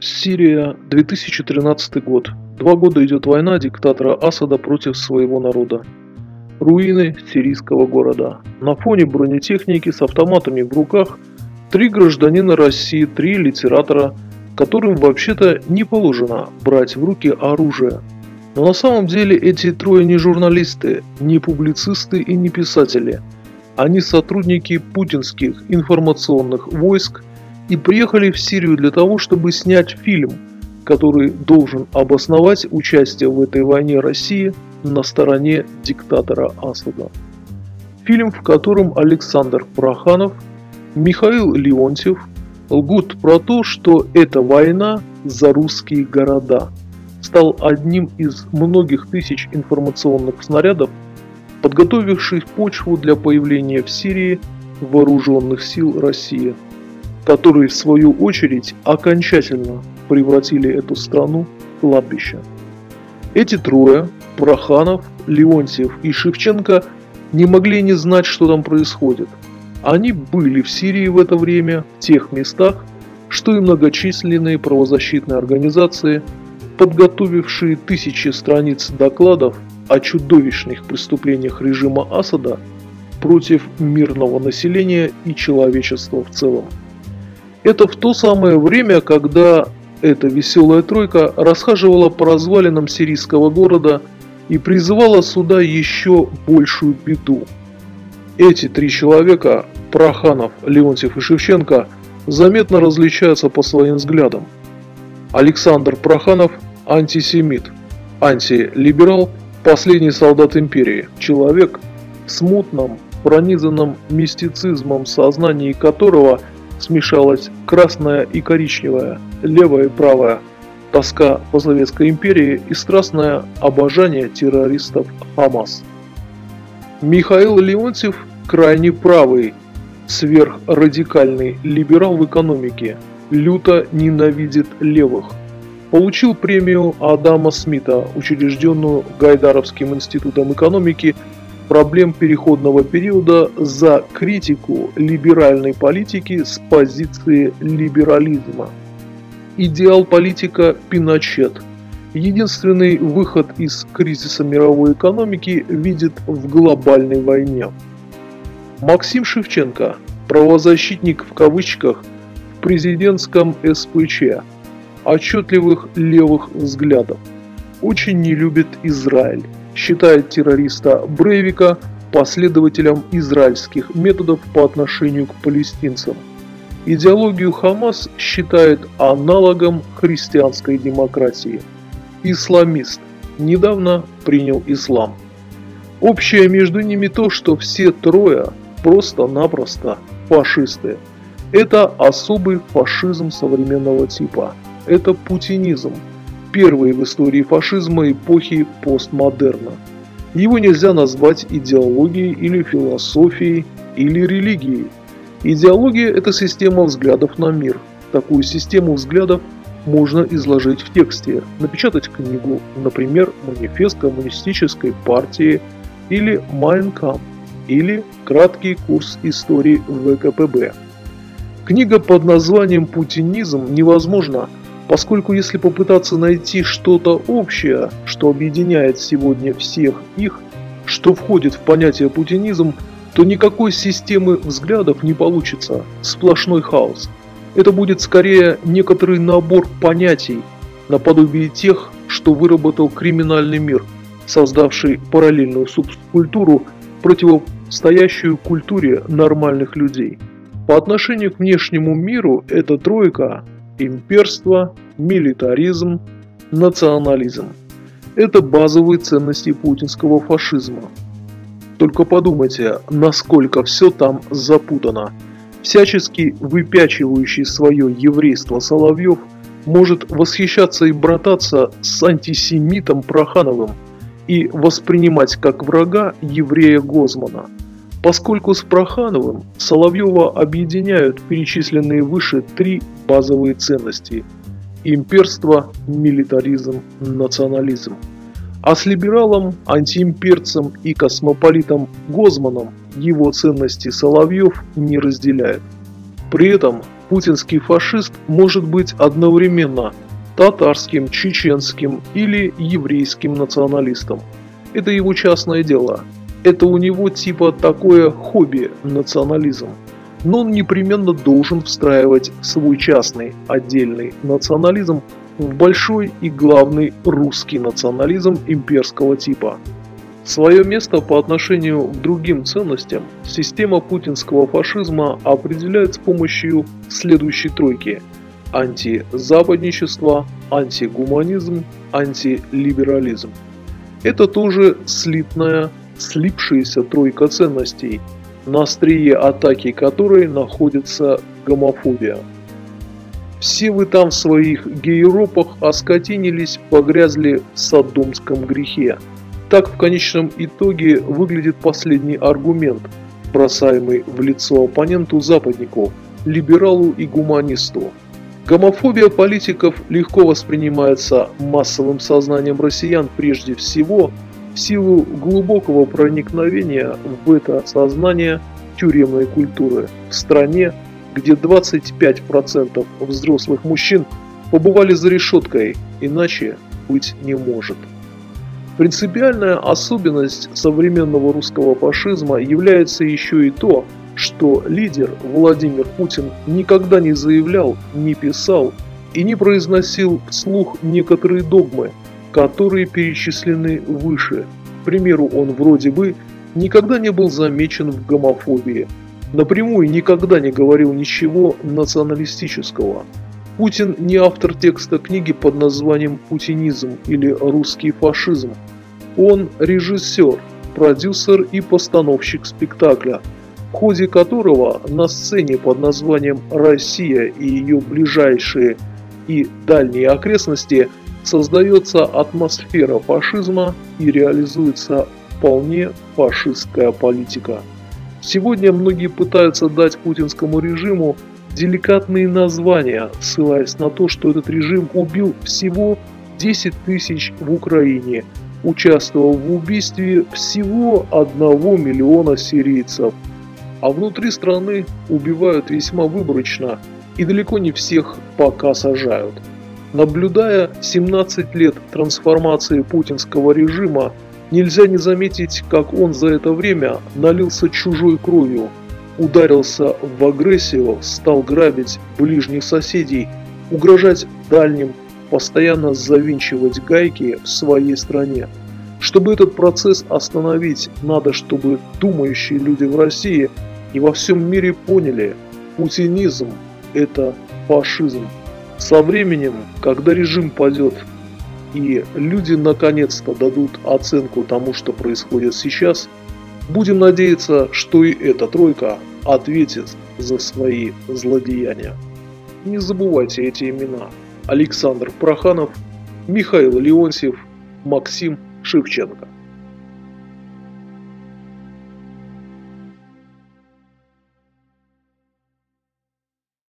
Сирия, 2013 год. Два года идет война диктатора Асада против своего народа. Руины сирийского города. На фоне бронетехники с автоматами в руках три гражданина России, три литератора, которым вообще-то не положено брать в руки оружие. Но на самом деле эти трое не журналисты, не публицисты и не писатели. Они сотрудники путинских информационных войск и приехали в Сирию для того, чтобы снять фильм, который должен обосновать участие в этой войне России на стороне диктатора Асада. Фильм, в котором Александр Проханов, Михаил Леонтьев лгут про то, что эта война за русские города стал одним из многих тысяч информационных снарядов, подготовивших почву для появления в Сирии вооруженных сил России – которые в свою очередь окончательно превратили эту страну в кладбище. Эти трое, Проханов, Леонтьев и Шевченко, не могли не знать, что там происходит. Они были в Сирии в это время, в тех местах, что и многочисленные правозащитные организации, подготовившие тысячи страниц докладов о чудовищных преступлениях режима Асада против мирного населения и человечества в целом. Это в то самое время, когда эта веселая тройка расхаживала по развалинам сирийского города и призывала сюда еще большую беду. Эти три человека, Проханов, Леонтьев и Шевченко, заметно различаются по своим взглядам. Александр Проханов – антисемит, антилиберал, последний солдат империи, человек в смутном, пронизанном мистицизмом сознании которого – смешалась красная и коричневая, левая и правая, тоска по Советской империи и страстное обожание террористов Хамас. Михаил Леонтьев крайне правый, сверхрадикальный либерал в экономике, люто ненавидит левых. Получил премию Адама Смита, учрежденную Гайдаровским институтом экономики проблем переходного периода за критику либеральной политики с позиции либерализма. Идеал политика Пиночет. Единственный выход из кризиса мировой экономики видит в глобальной войне. Максим Шевченко, правозащитник в кавычках в президентском СПЧ, отчетливых левых взглядов, очень не любит Израиль считает террориста Брейвика последователем израильских методов по отношению к палестинцам. Идеологию Хамас считает аналогом христианской демократии. Исламист. Недавно принял ислам. Общее между ними то, что все трое просто-напросто фашисты. Это особый фашизм современного типа. Это путинизм, первый в истории фашизма эпохи постмодерна. Его нельзя назвать идеологией или философией или религией. Идеология – это система взглядов на мир. Такую систему взглядов можно изложить в тексте, напечатать книгу, например, манифест коммунистической партии или Майнкам, или краткий курс истории ВКПБ. Книга под названием «Путинизм» невозможно Поскольку если попытаться найти что-то общее, что объединяет сегодня всех их, что входит в понятие путинизм, то никакой системы взглядов не получится, сплошной хаос. Это будет скорее некоторый набор понятий, наподобие тех, что выработал криминальный мир, создавший параллельную субкультуру, противостоящую культуре нормальных людей. По отношению к внешнему миру эта тройка имперство, милитаризм, национализм. Это базовые ценности путинского фашизма. Только подумайте, насколько все там запутано. Всячески выпячивающий свое еврейство Соловьев может восхищаться и брататься с антисемитом Прохановым и воспринимать как врага еврея Гозмана – поскольку с Прохановым Соловьева объединяют перечисленные выше три базовые ценности – имперство, милитаризм, национализм. А с либералом, антиимперцем и космополитом Гозманом его ценности Соловьев не разделяет. При этом Путинский фашист может быть одновременно татарским, чеченским или еврейским националистом. Это его частное дело. Это у него типа такое хобби – национализм. Но он непременно должен встраивать свой частный, отдельный национализм в большой и главный русский национализм имперского типа. Свое место по отношению к другим ценностям система путинского фашизма определяет с помощью следующей тройки – антизападничество, антигуманизм, антилиберализм. Это тоже слитная, слипшаяся тройка ценностей, на острие атаки которой находится гомофобия. Все вы там в своих гейропах оскотинились, погрязли в садомском грехе. Так в конечном итоге выглядит последний аргумент, бросаемый в лицо оппоненту западнику, либералу и гуманисту. Гомофобия политиков легко воспринимается массовым сознанием россиян прежде всего силу глубокого проникновения в это сознание тюремной культуры в стране, где 25% взрослых мужчин побывали за решеткой, иначе быть не может. Принципиальная особенность современного русского фашизма является еще и то, что лидер Владимир Путин никогда не заявлял, не писал и не произносил вслух некоторые догмы, которые перечислены выше. К примеру, он вроде бы никогда не был замечен в гомофобии, напрямую никогда не говорил ничего националистического. Путин не автор текста книги под названием «Путинизм» или «Русский фашизм». Он режиссер, продюсер и постановщик спектакля, в ходе которого на сцене под названием «Россия и ее ближайшие и дальние окрестности» создается атмосфера фашизма и реализуется вполне фашистская политика. Сегодня многие пытаются дать путинскому режиму деликатные названия, ссылаясь на то, что этот режим убил всего 10 тысяч в Украине, участвовал в убийстве всего 1 миллиона сирийцев, а внутри страны убивают весьма выборочно и далеко не всех пока сажают. Наблюдая 17 лет трансформации путинского режима, Нельзя не заметить, как он за это время налился чужой кровью, ударился в агрессию, стал грабить ближних соседей, угрожать дальним, постоянно завинчивать гайки в своей стране. Чтобы этот процесс остановить, надо, чтобы думающие люди в России и во всем мире поняли, путинизм – это фашизм. Со временем, когда режим падет, и люди наконец-то дадут оценку тому, что происходит сейчас, будем надеяться, что и эта тройка ответит за свои злодеяния. Не забывайте эти имена. Александр Проханов, Михаил Леонтьев, Максим Шевченко.